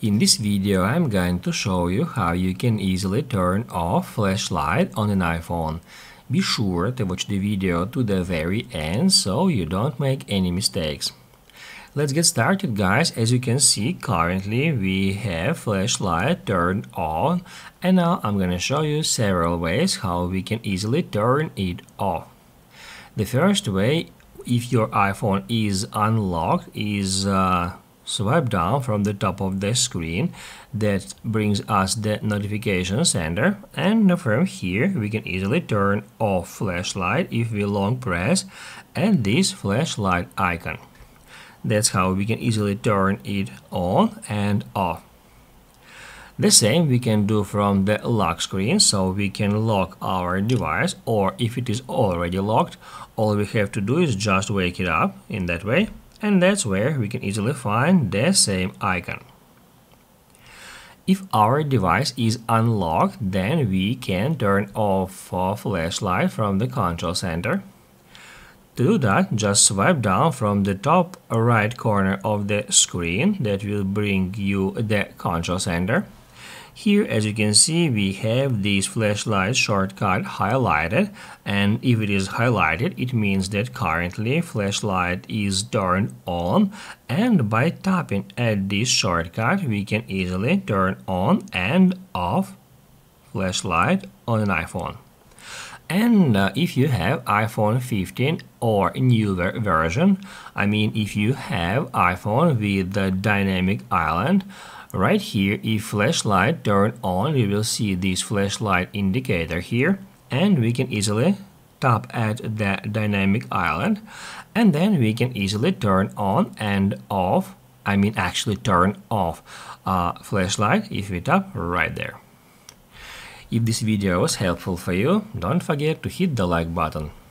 In this video I'm going to show you how you can easily turn off flashlight on an iPhone. Be sure to watch the video to the very end so you don't make any mistakes. Let's get started guys, as you can see currently we have flashlight turned on and now I'm gonna show you several ways how we can easily turn it off. The first way, if your iPhone is unlocked, is uh, swipe down from the top of the screen. That brings us the notification center. And from here we can easily turn off flashlight if we long press and this flashlight icon. That's how we can easily turn it on and off. The same we can do from the lock screen so we can lock our device or if it is already locked all we have to do is just wake it up in that way and that's where we can easily find the same icon. If our device is unlocked, then we can turn off a flashlight from the control center. To do that, just swipe down from the top right corner of the screen that will bring you the control center. Here, as you can see, we have this flashlight shortcut highlighted and if it is highlighted, it means that currently flashlight is turned on and by tapping at this shortcut, we can easily turn on and off flashlight on an iPhone. And uh, if you have iPhone 15 or newer version, I mean if you have iPhone with the dynamic island, Right here, if flashlight turn on, we will see this flashlight indicator here and we can easily tap at the dynamic island and then we can easily turn on and off, I mean actually turn off uh, flashlight if we tap right there. If this video was helpful for you, don't forget to hit the like button.